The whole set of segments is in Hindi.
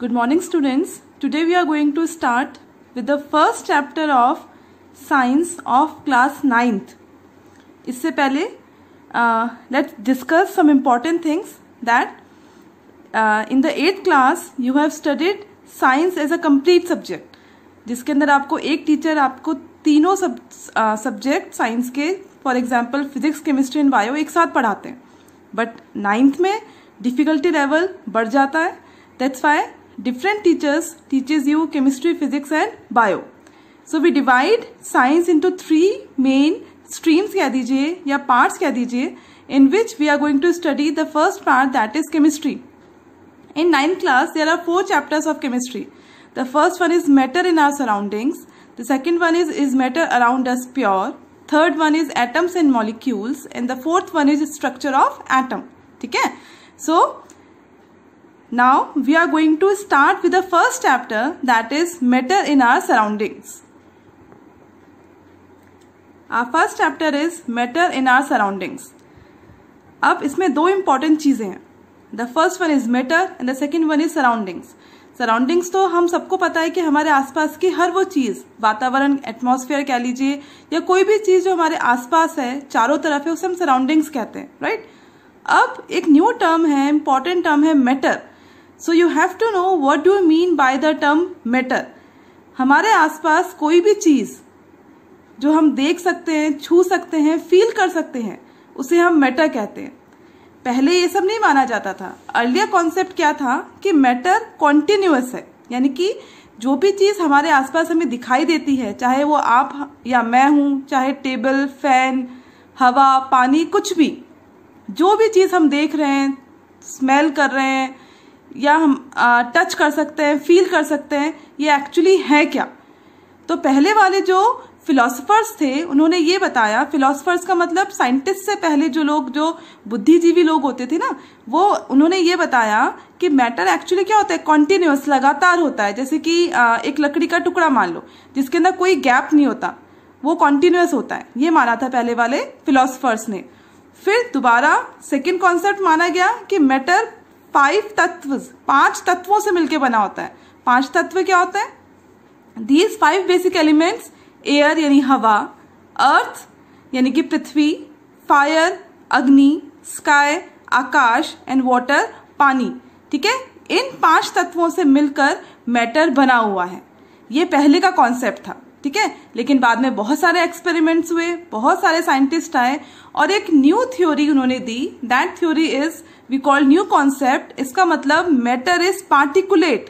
Good morning students. Today we are going to start with the first chapter of science of class 9th. इससे पहले uh, discuss some important things that uh, in the 8th class you have studied science as a complete subject जिसके अंदर आपको एक टीचर आपको तीनों सब सब्जेक्ट साइंस के for example physics chemistry and bio एक साथ पढ़ाते हैं बट नाइन्थ में डिफिकल्टी लेवल बढ़ जाता है that's why different teachers teaches you chemistry physics and bio so we divide science into three main streams कह दीजिए या parts कह दीजिए in which we are going to study the first part that is chemistry in ninth class there are four chapters of chemistry the first one is matter in our surroundings the second one is is matter around us pure third one is atoms and molecules and the fourth one is structure of atom ठीक है so Now, we are going to start with the first chapter, that is matter in our surroundings. Our first chapter is matter in our surroundings. अब इसमें दो important चीज़ें हैं the first one is matter and the second one is surroundings surroundings तो हम सबको पता है कि हमारे आसपास की हर वो चीज़, वातावरण एटमॉस्फेयर कह लीजिए, या कोई भी चीज़ जो हमारे आसपास है, चारों तरफ़ है, उसे हम सराउंडिंग्स कहते हैं राइट अब एक न्यू टर्म है इंपॉर्टेंट टर्म है matter so you have to know what do mean by the term matter हमारे आसपास कोई भी चीज़ जो हम देख सकते हैं, छू सकते हैं फील कर सकते हैं, उसे हम मैटर कहते हैं। पहले ये सब नहीं माना जाता था। अर्लियर कॉन्सेप्ट क्या था कि मैटर कॉन्टिन्यूस है। यानी कि जो भी चीज़ हमारे आसपास हमें दिखाई देती है, चाहे वो आप या मैं हूँ, चाहे टेबल फ़ैन हवा, पानी, कुछ भी, जो भी चीज़ हम देख रहे हैं स्मेल कर रहे हैं या हम टच कर सकते हैं फील कर सकते हैं, ये एक्चुअली है क्या? तो पहले वाले जो फिलोसफर्स थे, उन्होंने ये बताया फिलोसफर्स का मतलब साइंटिस्ट से पहले जो लोग, जो बुद्धिजीवी लोग होते थे ना, वो, उन्होंने ये बताया कि मैटर एक्चुअली क्या होता है? कॉन्टिन्यूस लगातार होता है। जैसे कि एक लकड़ी का टुकड़ा मान लो, जिसके अंदर कोई गैप नहीं होता, वो कॉन्टिन्यूस होता है। ये माना था पहले वाले फिलोसफर्स ने। फिर दोबारा सेकेंड कॉन्सेप्ट माना गया कि मैटर फाइव तत्व पाँच तत्वों से मिलकर बना होता है। पाँच तत्व क्या होता है? These five basic elements air यानी हवा अर्थ यानी कि पृथ्वी फायर अग्नि स्काई आकाश एंड वाटर पानी। ठीक है? इन पाँच तत्वों से मिलकर मैटर बना हुआ है। ये पहले का कॉन्सेप्ट था। ठीक है? लेकिन बाद में बहुत सारे एक्सपेरिमेंट्स हुए, बहुत सारे साइंटिस्ट आए, और एक न्यू थ्योरी उन्होंने दी। That theory is we call new concept इसका मतलब मैटर इज़ पार्टिकुलेट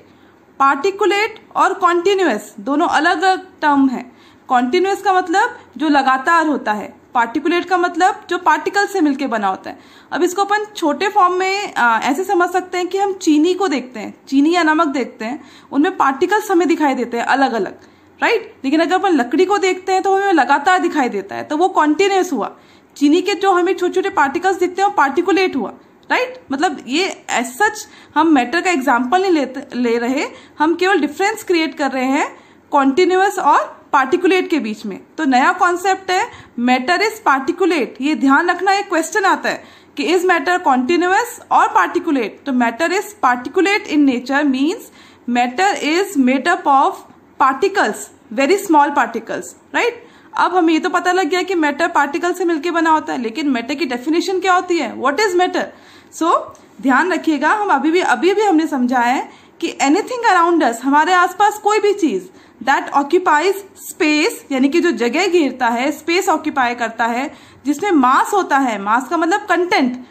पार्टिकुलेट और कॉन्टिन्यूस दोनों अलग अलग टर्म है. कॉन्टिन्यूस का मतलब जो लगातार होता है. पार्टिकुलेट का मतलब जो पार्टिकल से मिलकर बना होता है. अब इसको अपन छोटे फॉर्म में आ, ऐसे समझ सकते हैं कि हम चीनी को देखते हैं. चीनी या नमक देखते हैं. उनमें पार्टिकल्स हमें दिखाई देते हैं अलग अलग. राइट लेकिन अगर अपन लकड़ी को देखते हैं तो हमें लगातार दिखाई देता है. तो वो कॉन्टिन्यूस हुआ. चीनी के जो हमें छोटे छोटे पार्टिकल्स दिखते हैं वो पार्टिकुलेट हुआ. Right right? मतलब ये एज सच हम मैटर का एग्ज़ाम्पल नहीं लेते, ले रहे, हम केवल डिफरेंस क्रिएट कर रहे हैं कॉन्टिन्यूस और पार्टिकुलेट के बीच में। तो नया कॉन्सेप्ट है मैटर इज़ पार्टिकुलेट ये ध्यान रखना, एक क्वेश्चन आता है कि इज़ मैटर कॉन्टिन्यूस और पार्टिकुलेट तो matter is particulate in nature means matter is made up of particles very small particles right अब हमें ये तो पता लग गया कि मैटर पार्टिकल से मिलकर बना होता है, लेकिन मैटर की डेफिनेशन क्या होती है? व्हाट इज़ मैटर सो ध्यान रखिएगा, हम अभी भी अभी भी हमने समझा है कि एनीथिंग अराउंड अस हमारे आसपास कोई भी चीज़ दैट ऑक्यूपाइज स्पेस यानी कि जो जगह घेरता है स्पेस ऑक्यूपाई करता है, जिसमें मास होता है मास का मतलब कंटेंट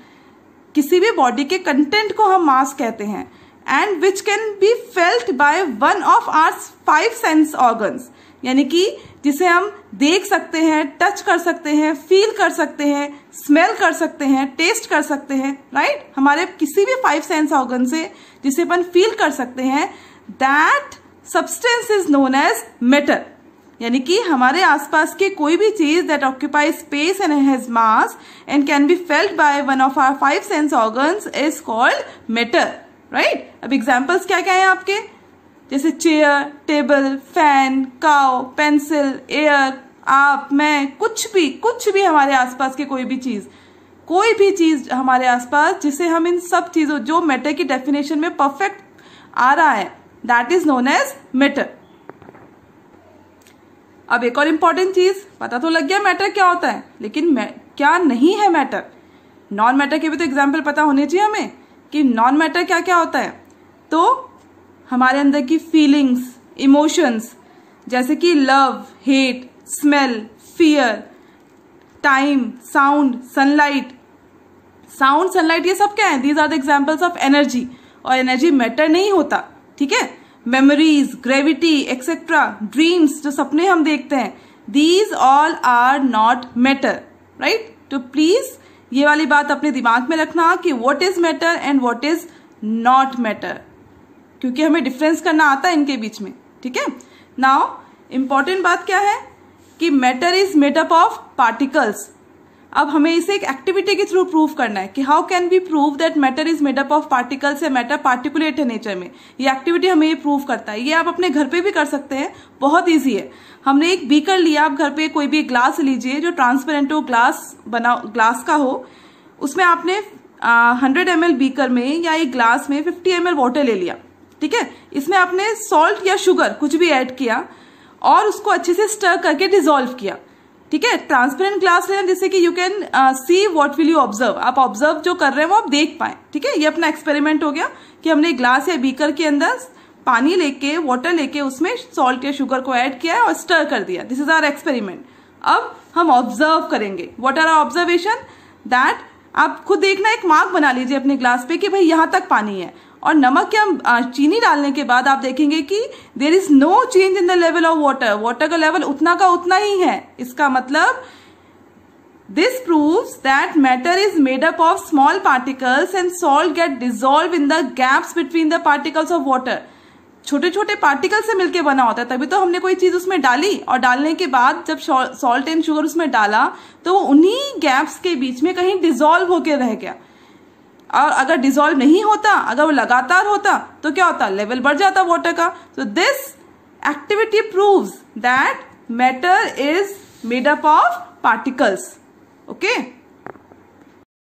किसी भी बॉडी के कंटेंट को हम मास कहते हैं। And which can be felt by one of our five sense organs यानी कि जिसे हम देख सकते हैं टच कर सकते हैं फील कर सकते हैं स्मेल कर सकते हैं टेस्ट कर सकते हैं राइट right? हमारे किसी भी फाइव सेंस ऑर्गन से जिसे अपन फील कर सकते हैं that substance is known as matter यानी कि हमारे आसपास के कोई भी चीज़ that occupy space and has mass and can be felt by one of our five sense organs is called matter right right? अब एग्जाम्पल्स क्या क्या है आपके जैसे chair table fan cow pencil air आप मैं कुछ भी कुछ भी हमारे आसपास के कोई भी चीज़ कोई भी चीज़ हमारे आसपास जिसे हम इन सब चीज़ों जो मैटर की डेफिनेशन में परफेक्ट आ रहा है that is known as matter अब एक और इंपॉर्टेंट चीज़ पता तो लग गया मैटर क्या होता है लेकिन क्या नहीं है मैटर नॉन मैटर के भी तो एग्ज़ाम्पल पता होने चाहिए हमें कि नॉन मैटर क्या क्या होता है तो हमारे अंदर की फीलिंग्स इमोशंस जैसे कि love hate smell fear time sound sunlight sound sunlight ये सब क्या है? These are the examples of energy और एनर्जी मैटर नहीं होता, ठीक है? मेमोरीज ग्रेविटी एक्सेट्रा ड्रीम्स जो सपने हम देखते हैं these all are not matter right तो प्लीज़ ये वाली बात अपने दिमाग में रखना कि what is matter and what is not matter क्योंकि हमें डिफरेंस करना आता है इनके बीच में, ठीक है? नाउ इंपॉर्टेंट बात क्या है कि matter is made up of particles अब हमें इसे एक एक्टिविटी के थ्रू प्रूव करना है कि how can be prove that matter is made up of particles या मैटर पार्टिकुलेट है नेचर में। ये एक्टिविटी हमें ये प्रूव करता है। ये आप अपने घर पे भी कर सकते हैं। बहुत ईजी है। हमने एक बीकर लिया। आप घर पे कोई भी ग्लास लीजिए जो ट्रांसपेरेंट हो ग्लास बना ग्लास का हो। उसमें आपने हंड्रेड एम बीकर में या एक ग्लास में फिफ्टी एम वाटर ले लिया। ठीक है? इसमें आपने सॉल्ट या शुगर कुछ भी ऐड किया और उसको अच्छे से स्टर करके डिजोल्व किया। ठीक है? ट्रांसपेरेंट ग्लास लेना जिससे कि you can see what will you observe आप ऑब्ज़र्व जो कर रहे हैं वो आप देख पाए, ठीक है? ये अपना एक्सपेरिमेंट हो गया कि हमने ग्लास या बीकर के अंदर पानी लेके वाटर लेके उसमें सॉल्ट या शुगर को ऐड किया है और स्टर कर दिया. दिस इज़ आर एक्सपेरिमेंट अब हम ऑब्ज़र्व करेंगे. What are our observation that आप खुद देखना, एक मार्क बना लीजिए अपने ग्लास पे कि भाई यहाँ तक पानी है. और नमक या चीनी डालने के बाद आप देखेंगे कि there is no change in the level of water water का लेवल उतना का उतना ही है। इसका मतलब this proves that matter is made up of small particles and salt get dissolve in the gaps between the particles of water छोटे छोटे पार्टिकल से मिलकर बना होता है, तभी तो हमने कोई चीज़ उसमें डाली। और डालने के बाद जब सॉल्ट एंड शुगर उसमें डाला तो वो उन्हीं गैप्स के बीच में कहीं डिजोल्व होकर रह गया। और अगर डिजोल्व नहीं होता, अगर वो लगातार होता तो क्या होता? लेवल बढ़ जाता वाटर का। तो this activity proves that matter is made up of particles okay